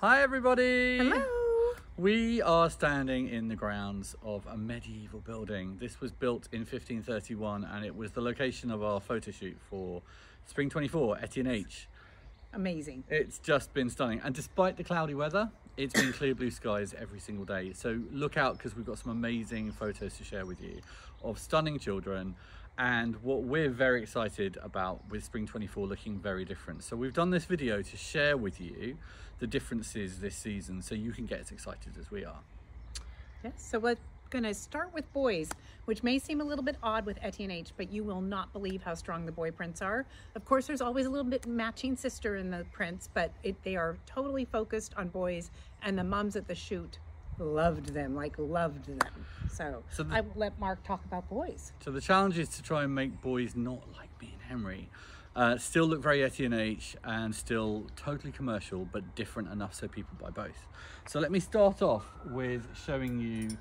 Hi everybody! Hello. We are standing in the grounds of a medieval building. This was built in 1531 and it was the location of our photo shoot for Spring 24, Ettie + H. Amazing. It's just been stunning and despite the cloudy weather, it's been clear blue skies every single day. So look out because we've got some amazing photos to share with you of stunning children and what we're very excited about with Spring 24 looking very different. So we've done this video to share with you the differences this season so you can get as excited as we are. Yes, so we're going to start with boys, which may seem a little bit odd with Ettie + H, but you will not believe how strong the boy prints are. Of course, there's always a little bit matching sister in the prints, but it, they are totally focused on boys, and the moms at the shoot loved them, like loved them. So, So the- I will let Mark talk about boys. So the challenge is to try and make boys not like me and Henry. Uh, still look very Ettie + H and still totally commercial, but different enough so people buy both. So let me start off with showing you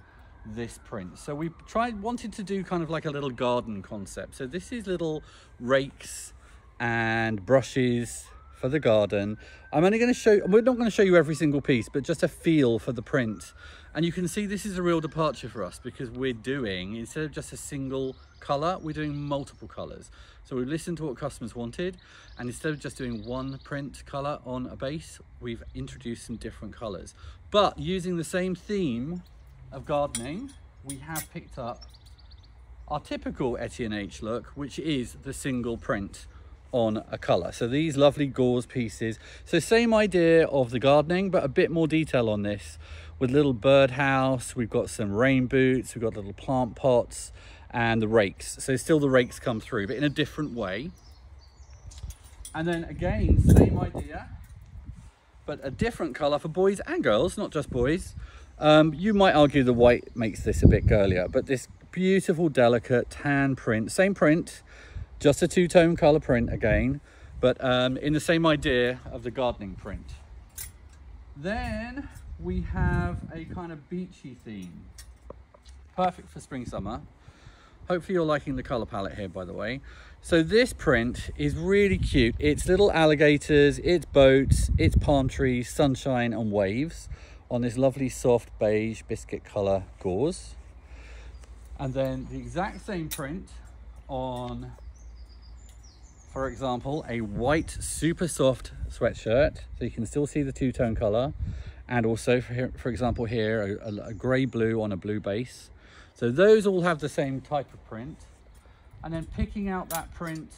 this print. So we tried, wanted to do kind of like a little garden concept. So this is little rakes and brushes for the garden. I'm only going to show, we're not going to show you every single piece, but just a feel for the print. And you can see this is a real departure for us because we're doing, instead of just a single color, we're doing multiple colors. So we listened to what customers wanted and instead of just doing one print color on a base, we've introduced some different colors. But using the same theme of gardening, we have picked up our typical Ettie + H look, which is the single print on a colour. So these lovely gauze pieces. So same idea of the gardening, but a bit more detail on this with little birdhouse. We've got some rain boots. We've got little plant pots and the rakes. So still the rakes come through, but in a different way. And then again, same idea, but a different colour for boys and girls, not just boys. Um, you might argue the white makes this a bit girlier, but this beautiful, delicate tan print, same print, just a two-tone colour print again, but um, in the same idea of the gardening print. Then we have a kind of beachy theme, perfect for spring, summer. Hopefully you're liking the color palette here, by the way. So this print is really cute. It's little alligators, it's boats, it's palm trees, sunshine and waves on this lovely soft beige biscuit color gauze. And then the exact same print on, for example, a white super soft sweatshirt. So you can still see the two-tone color. And also, for, here, for example, here, a, a gray blue on a blue base. So those all have the same type of print. And then picking out that print,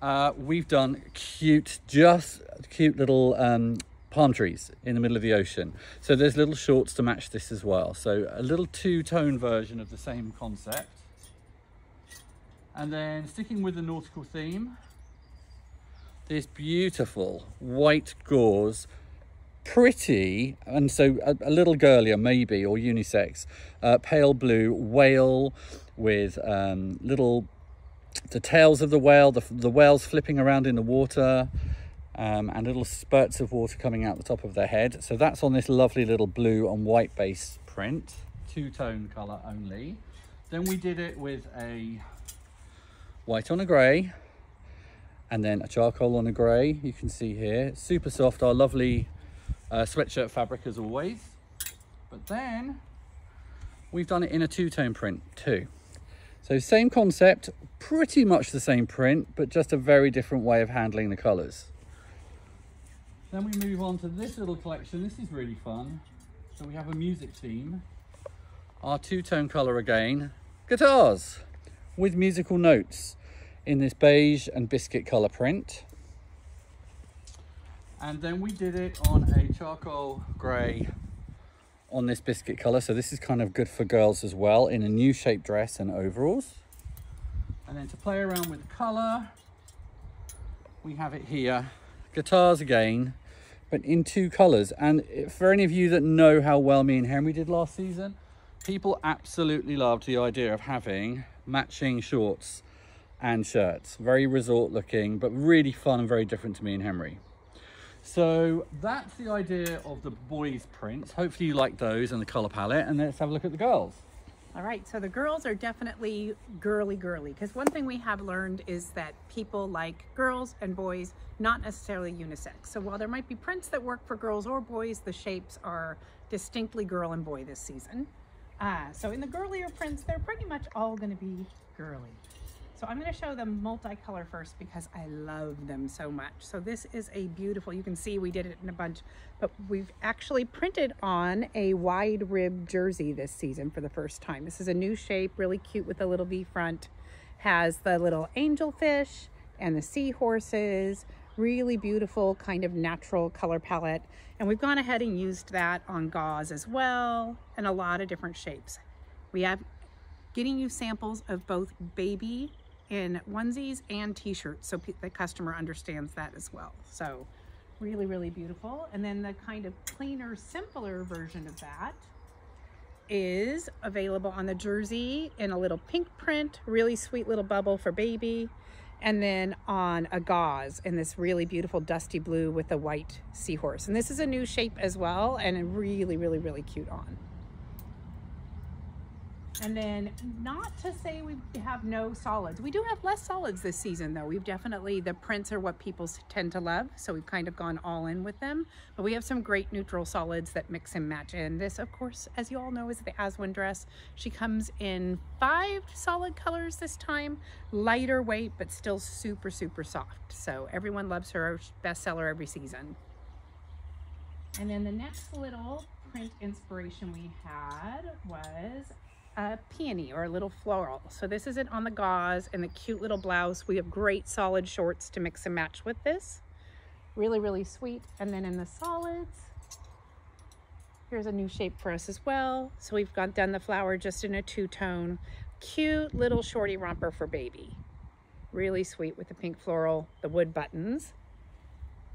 uh, we've done cute, just cute little um, palm trees in the middle of the ocean. So there's little shorts to match this as well. So a little two-tone version of the same concept. And then sticking with the nautical theme, this beautiful white gauze pretty and so a, a, little girlier maybe or unisex uh, pale blue whale with um, little the tails of the whale the, the whales flipping around in the water um, and little spurts of water coming out the top of their head. So that's on this lovely little blue and white base print. Two-tone color only. Then we did it with a white on a grey and then a charcoal on a grey you can see here super soft our lovely uh, sweatshirt fabric as always. But then we've done it in a two-tone print too. So same concept, pretty much the same print, but just a very different way of handling the colors. Then we move on to this little collection. This is really fun. So we have a music theme. Our two-tone color again, guitars with musical notes in this beige and biscuit color print. And then we did it on a charcoal grey on this biscuit colour. So this is kind of good for girls as well in a new shape dress and overalls. And then to play around with colour, we have it here. Guitars again, but in two colours. And for any of you that know how well me and Henry did last season, people absolutely loved the idea of having matching shorts and shirts. Very resort looking, but really fun and very different to me and Henry. So that's the idea of the boys prints. Hopefully you like those and the color palette and let's have a look at the girls. All right, so the girls are definitely girly girly because one thing we have learned is that people like girls and boys, not necessarily unisex. So while there might be prints that work for girls or boys, the shapes are distinctly girl and boy this season. Uh, so in the girlier prints, they're pretty much all gonna be girly. So I'm gonna show them multicolor first because I love them so much. So this is a beautiful, you can see we did it in a bunch, but we've actually printed on a wide rib jersey this season for the first time. This is a new shape, really cute with a little V front. Has the little angelfish and the seahorses, really beautiful kind of natural color palette. And we've gone ahead and used that on gauze as well and a lot of different shapes. We have getting you samples of both baby in onesies and t-shirts so the customer understands that as well. So really, really beautiful. And then the kind of cleaner, simpler version of that is available on the jersey in a little pink print, really sweet little bubble for baby. And then on a gauze in this really beautiful dusty blue with a white seahorse. And this is a new shape as well and a really, really, really cute on. And then not to say we have no solids. We do have less solids this season though. We've definitely, the prints are what people tend to love. So we've kind of gone all in with them. But we have some great neutral solids that mix and match. And this, of course, as you all know, is the Aswin dress. She comes in five solid colors this time. Lighter weight, but still super, super soft. So everyone loves her bestseller every season. And then the next little print inspiration we had was a peony or a little floral. So this is it on the gauze and the cute little blouse. We have great solid shorts to mix and match with this. Really, really sweet. And then in the solids, here's a new shape for us as well. So we've got done the flower just in a two-tone. Cute little shorty romper for baby. Really sweet with the pink floral, the wood buttons.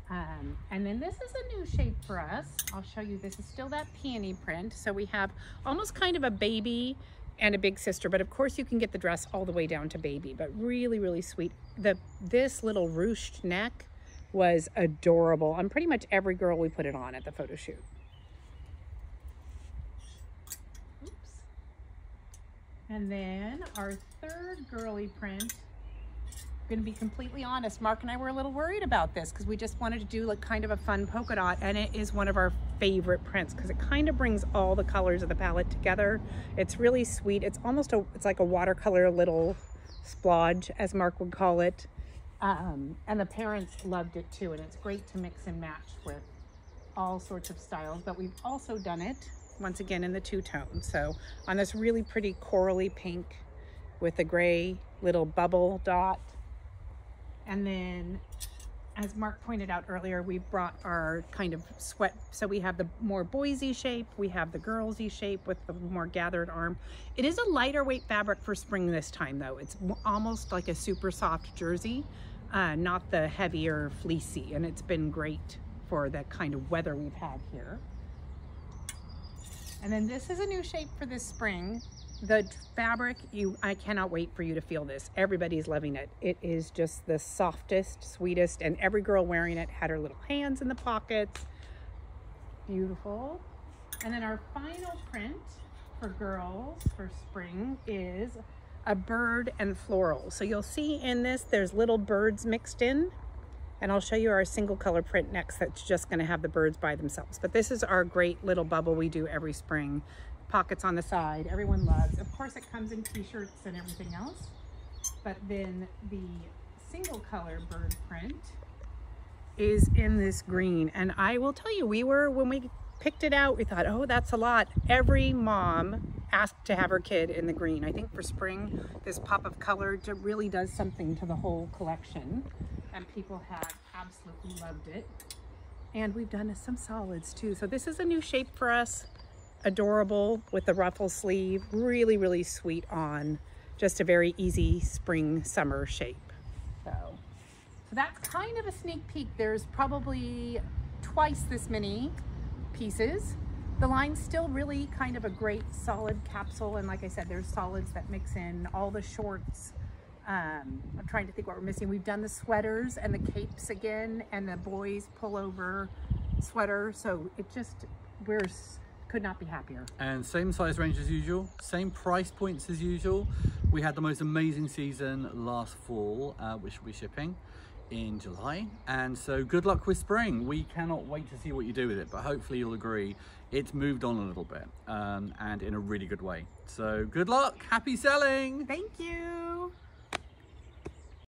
Um, and then this is a new shape for us. I'll show you, this is still that peony print. So we have almost kind of a baby and a big sister, but of course you can get the dress all the way down to baby, but really, really sweet. The This little ruched neck was adorable on pretty much every girl we put it on at the photo shoot. Oops. And then our third girly print going to be completely honest, Mark and I were a little worried about this because we just wanted to do like kind of a fun polka dot and it is one of our favorite prints because it kind of brings all the colors of the palette together. It's really sweet. It's almost a, it's like a watercolor little splodge as Mark would call it. Um, and the parents loved it too and it's great to mix and match with all sorts of styles but we've also done it once again in the two tones so on this really pretty corally pink with a gray little bubble dot and then as Mark pointed out earlier, we brought our kind of sweat. So we have the more boysy shape, we have the girlsy shape with the more gathered arm. It is a lighter weight fabric for spring this time though. It's almost like a super soft jersey, uh, not the heavier fleecy. And it's been great for the kind of weather we've had here. And then this is a new shape for this spring the fabric you i cannot wait for you to feel this. Everybody's loving it. It is just the softest sweetest and every girl wearing it had her little hands in the pockets. Beautiful. And then our final print for girls for spring is a bird and floral. So you'll see in this there's little birds mixed in and I'll show you our single color print next that's just going to have the birds by themselves. But this is our great little bubble we do every spring pockets on the side. Everyone loves. Of course, it comes in t-shirts and everything else. But then the single color bird print is in this green. And I will tell you, we were, when we picked it out, we thought, oh, that's a lot. Every mom asked to have her kid in the green. I think for spring, this pop of color really does something to the whole collection. And people have absolutely loved it. And we've done some solids too. So this is a new shape for us adorable with the ruffle sleeve. Really, really sweet on. Just a very easy spring summer shape. So, so that's kind of a sneak peek. There's probably twice this many pieces. The line's still really kind of a great solid capsule. And like I said, there's solids that mix in all the shorts. Um, I'm trying to think what we're missing. We've done the sweaters and the capes again and the boys pullover sweater. So it just, we're Could not be happier. and same size range as usual, same price points as usual. We had the most amazing season last fall, uh, which will be shipping in July. And so good luck with spring. We cannot wait to see what you do with it, but hopefully you'll agree it's moved on a little bit um, and in a really good way. So good luck, happy selling. Thank you.